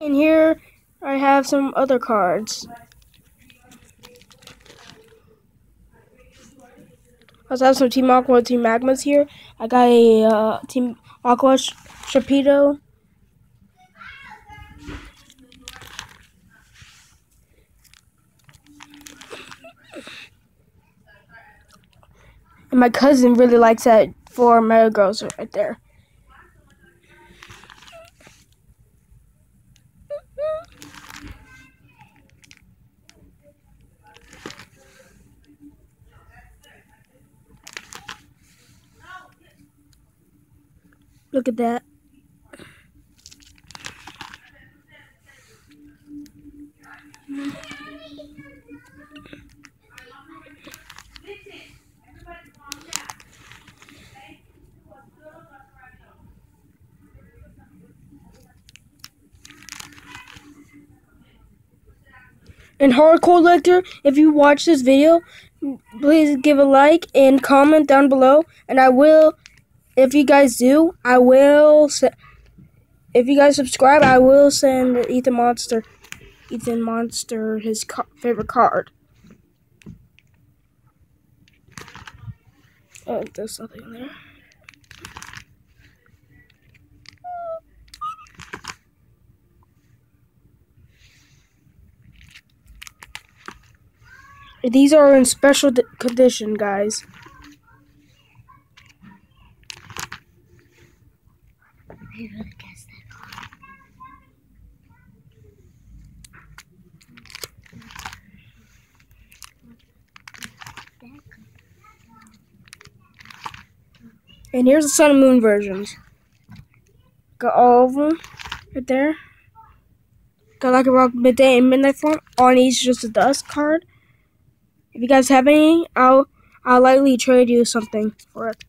And here I have some other cards. I also have some Team Aqua, Team Magmas here. I got a uh, Team Aqua Sh. And my cousin really likes that four Mega Girls right there. Look at that. And hardcore lector, if you watch this video, please give a like and comment down below, and I will if you guys do, I will. If you guys subscribe, I will send Ethan Monster, Ethan Monster, his favorite card. Oh, there's something there. These are in special condition, guys. And here's the Sun and Moon versions. Got all of them right there. Got Lycanroc midday and midnight form. On each just a dust card. If you guys have any, I'll I'll likely trade you something for it.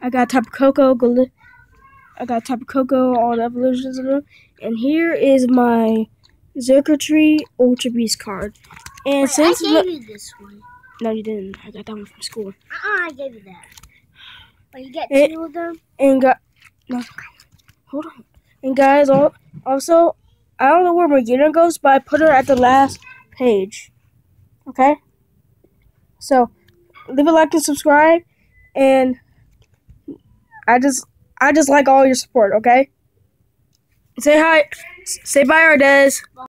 I got Tapu Koko, I got Tapu Koko, all the evolutions of them. And here is my Xurkitree Ultra Beast card. And Wait, since I gave you this one. No, you didn't. I got that one from school. Uh-uh, I gave you that. But you get eh, two of them? And got... No, hold on. And guys, also, I don't know where Regina goes, but I put her at the last page. Okay? So, leave a like and subscribe. And I just I just like all your support, okay? Say hi. Say bye, Ardez.